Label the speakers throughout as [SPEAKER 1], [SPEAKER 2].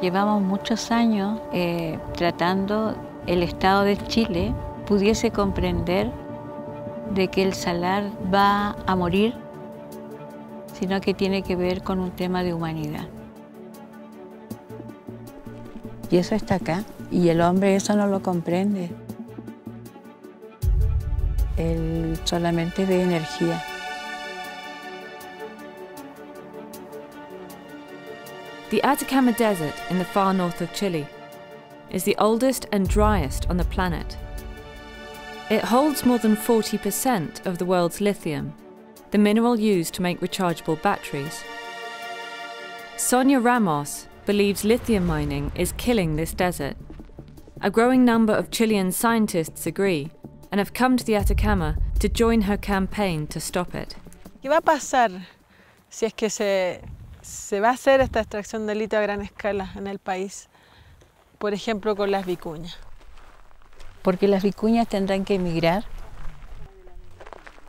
[SPEAKER 1] Llevamos muchos años eh, tratando el Estado de Chile pudiese comprender de que el salar va a morir, sino que tiene que ver con un tema de humanidad. Y eso está acá, y el hombre eso no lo comprende. Él solamente ve energía.
[SPEAKER 2] The Atacama Desert in the far north of Chile is the oldest and driest on the planet. It holds more than 40% of the world's lithium, the mineral used to make rechargeable batteries. Sonia Ramos believes lithium mining is killing this desert. A growing number of Chilean scientists agree and have come to the Atacama to join her campaign to stop it.
[SPEAKER 3] ¿Qué va a pasar si es que se, se va a hacer esta extracción de litio a gran escala en el país? Por ejemplo, con las vicuñas.
[SPEAKER 1] Porque las vicuñas tendrán que emigrar.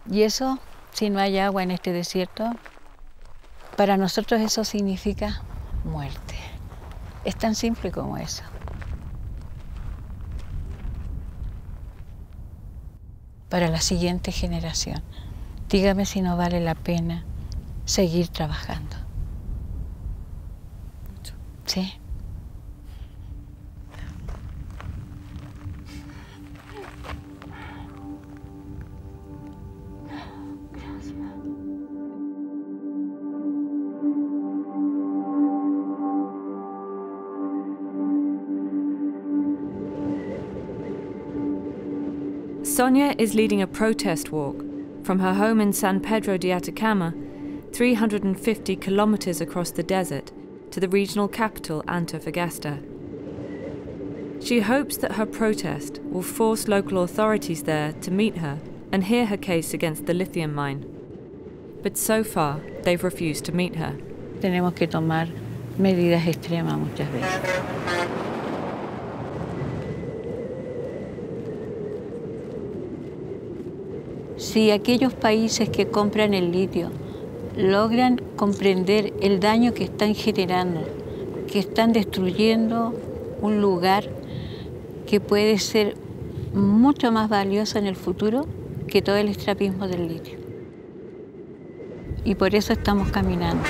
[SPEAKER 1] Y eso, si no hay agua en este desierto, para nosotros eso significa muerte. Es tan simple como eso. Para la siguiente generación, dígame si no vale la pena seguir trabajando. Sí.
[SPEAKER 2] Sonia is leading a protest walk from her home in San Pedro de Atacama, 350 kilometers across the desert, to the regional capital Antofagasta. She hopes that her protest will force local authorities there to meet her and hear her case against the lithium mine. But so far, they've refused to meet her.
[SPEAKER 1] Tenemos que tomar medidas extremas muchas veces. Si aquellos países que compran el litio logran comprender el daño que están generando, que están destruyendo un lugar que puede ser mucho más valioso en el futuro que todo el extrapismo del litio. Y por eso estamos caminando.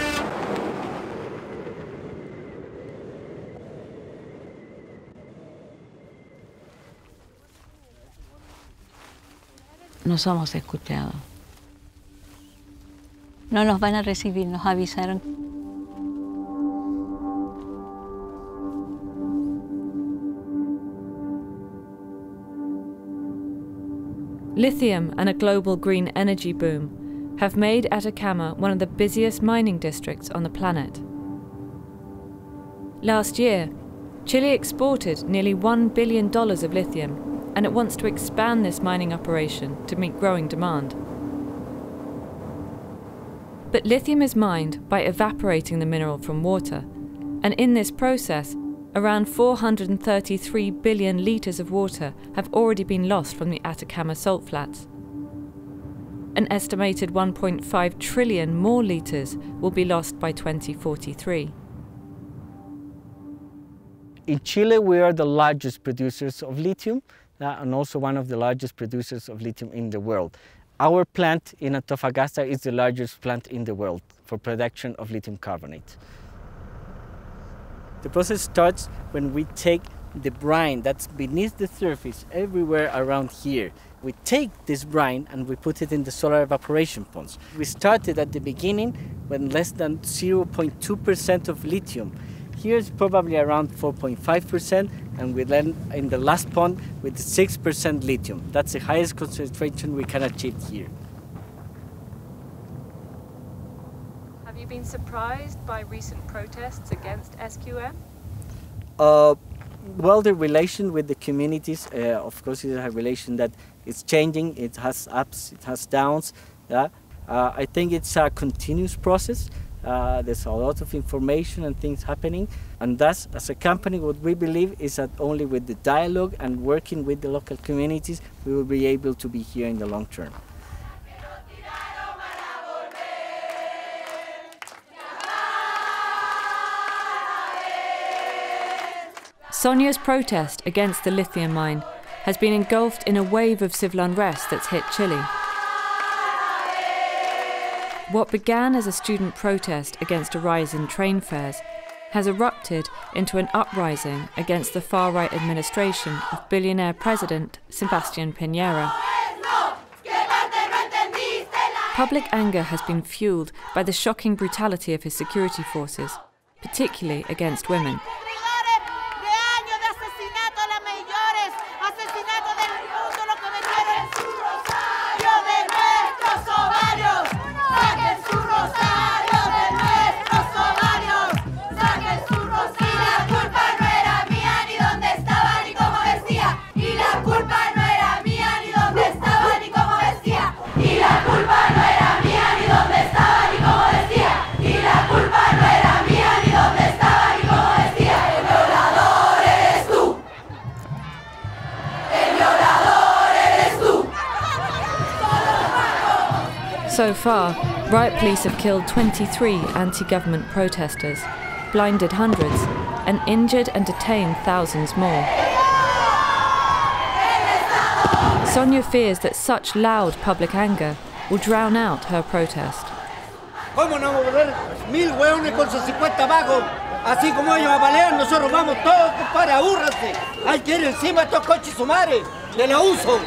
[SPEAKER 1] no somos escuchados. No nos van a recibir, nos avisaron.
[SPEAKER 2] Lithium and a global green energy boom have made Atacama one of the busiest mining districts on the planet. Last year, Chile exported nearly $1 billion of lithium and it wants to expand this mining operation to meet growing demand. But lithium is mined by evaporating the mineral from water, and in this process, around 433 billion litres of water have already been lost from the Atacama salt flats. An estimated 1.5 trillion more litres will be lost by 2043.
[SPEAKER 4] In Chile, we are the largest producers of lithium uh, and also one of the largest producers of lithium in the world. Our plant in Antofagasta is the largest plant in the world for production of lithium carbonate. The process starts when we take the brine that's beneath the surface everywhere around here. We take this brine and we put it in the solar evaporation ponds. We started at the beginning when less than 0.2% of lithium here it's probably around 4.5%, and we then in the last pond with 6% lithium. That's the highest concentration we can achieve here.
[SPEAKER 2] Have you been surprised by recent protests against SQM?
[SPEAKER 4] Uh, well, the relation with the communities, uh, of course, is a relation that is changing. It has ups, it has downs. Yeah? Uh, I think it's a continuous process. Uh, there's a lot of information and things happening. And thus, as a company, what we believe is that only with the dialogue and working with the local communities, we will be able to be here in the long term.
[SPEAKER 2] Sonia's protest against the lithium mine has been engulfed in a wave of civil unrest that's hit Chile. What began as a student protest against a rise in train fares has erupted into an uprising against the far right administration of billionaire president Sebastián Piñera. Public anger has been fueled by the shocking brutality of his security forces, particularly against women. Far, riot police have killed 23 anti government protesters, blinded hundreds, and injured and detained thousands more. Sonia fears that such loud public anger will drown out her protest.
[SPEAKER 5] ¿Cómo no volver mil hueones con sus 50 vagos? Así como ellos apalean, nosotros vamos todos, compadre, abúrranse. Hay que ir encima estos coches sumares, de la uso.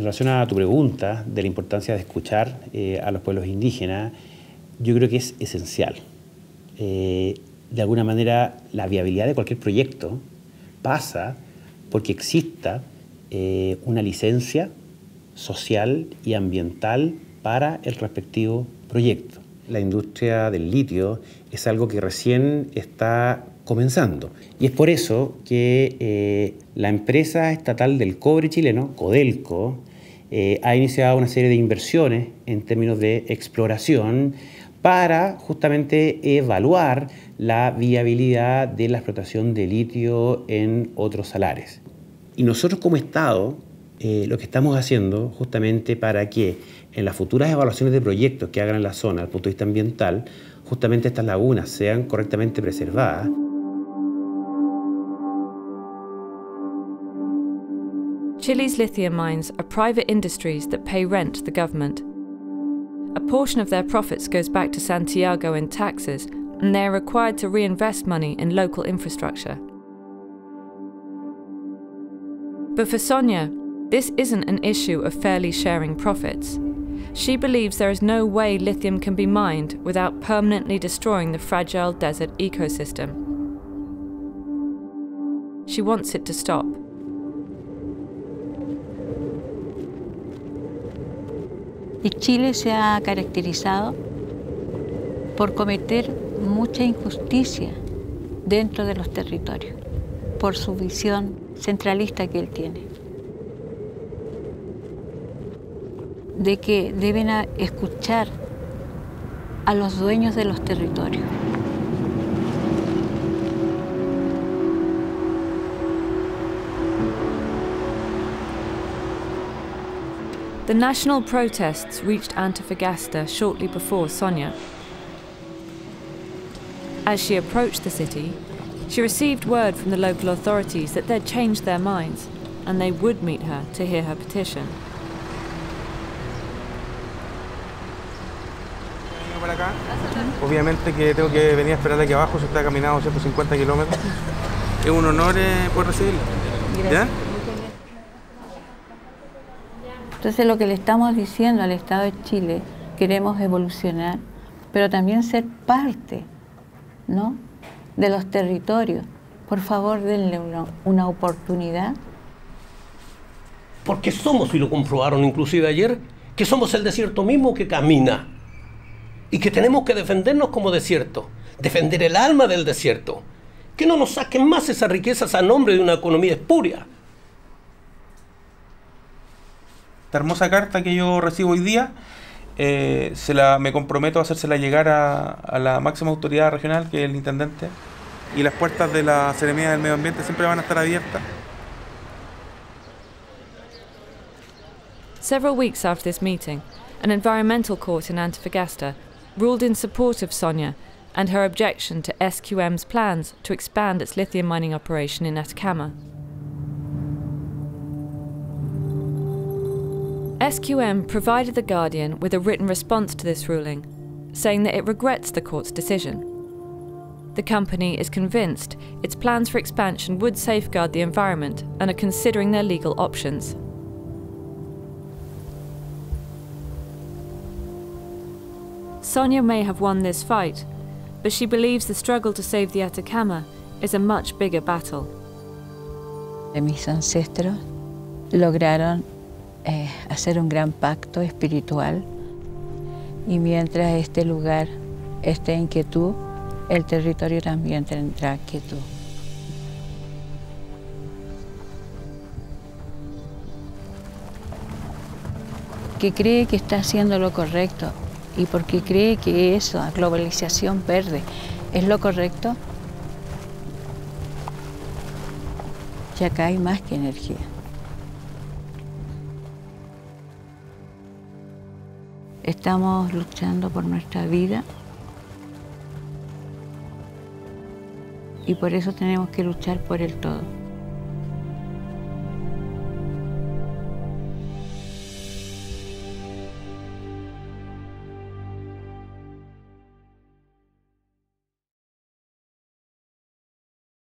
[SPEAKER 6] En relación a tu pregunta de la importancia de escuchar eh, a los pueblos indígenas, yo creo que es esencial. Eh, de alguna manera, la viabilidad de cualquier proyecto pasa porque exista eh, una licencia social y ambiental para el respectivo proyecto. La industria del litio es algo que recién está comenzando. Y es por eso que la empresa estatal del cobre chileno, Codelco, eh, ha iniciado una serie de inversiones en términos de exploración para justamente evaluar la viabilidad de la explotación de litio en otros salares. Y nosotros como Estado, eh, lo que estamos haciendo justamente para que en las futuras evaluaciones de proyectos que hagan en la zona, desde el punto de vista ambiental, justamente estas lagunas sean correctamente preservadas.
[SPEAKER 2] Chile's lithium mines are private industries that pay rent to the government. A portion of their profits goes back to Santiago in taxes, and they are required to reinvest money in local infrastructure. But for Sonia, this isn't an issue of fairly sharing profits. She believes there is no way lithium can be mined without permanently destroying the fragile desert ecosystem. She wants it to stop.
[SPEAKER 1] Y Chile se ha caracterizado por cometer mucha injusticia dentro de los territorios, por su visión centralista que él tiene. De que deben escuchar a los dueños de los territorios.
[SPEAKER 2] The national protests reached Antofagasta shortly before Sonia. As she approached the city, she received word from the local authorities that they'd changed their minds and they would meet her to hear her petition.
[SPEAKER 7] Obviamente que tengo que venir a esperar aquí abajo, se está caminando 150 kilómetros. Es un honor eh, poder recibirla. ¿Ya?
[SPEAKER 1] Entonces lo que le estamos diciendo al Estado de Chile, queremos evolucionar, pero también ser parte ¿no? de los territorios. Por favor, denle una, una oportunidad.
[SPEAKER 8] Porque somos, y lo comprobaron inclusive ayer, que somos el desierto mismo que camina. Y que tenemos que defendernos como desierto, defender el alma del desierto. Que no nos saquen más esas riquezas a nombre de una economía espuria.
[SPEAKER 7] Esta hermosa carta que yo recibo hoy día eh, se la, me comprometo a hacérsela llegar a, la máxima autoridad regional, que el intendente, y las puertas de la Seremía del Medio Ambiente siempre van a estar abiertas.
[SPEAKER 2] Several weeks after this meeting, an environmental court in Antofagasta ruled in support of Sonia and her objection to SQM's plans to expand its lithium mining operation in Atacama. SQM provided The Guardian with a written response to this ruling, saying that it regrets the court's decision. The company is convinced its plans for expansion would safeguard the environment and are considering their legal options. Sonia may have won this fight, but she believes the struggle to save the Atacama is a much bigger battle.
[SPEAKER 1] Mis ancestros lograron eh, hacer un gran pacto espiritual y mientras este lugar esté en quietud, el territorio también tendrá quietud. Que cree que está haciendo lo correcto y porque cree que eso, la globalización verde, es lo correcto, ya acá hay más que energía. Estamos luchando por nuestra vida y por eso tenemos que luchar por el todo.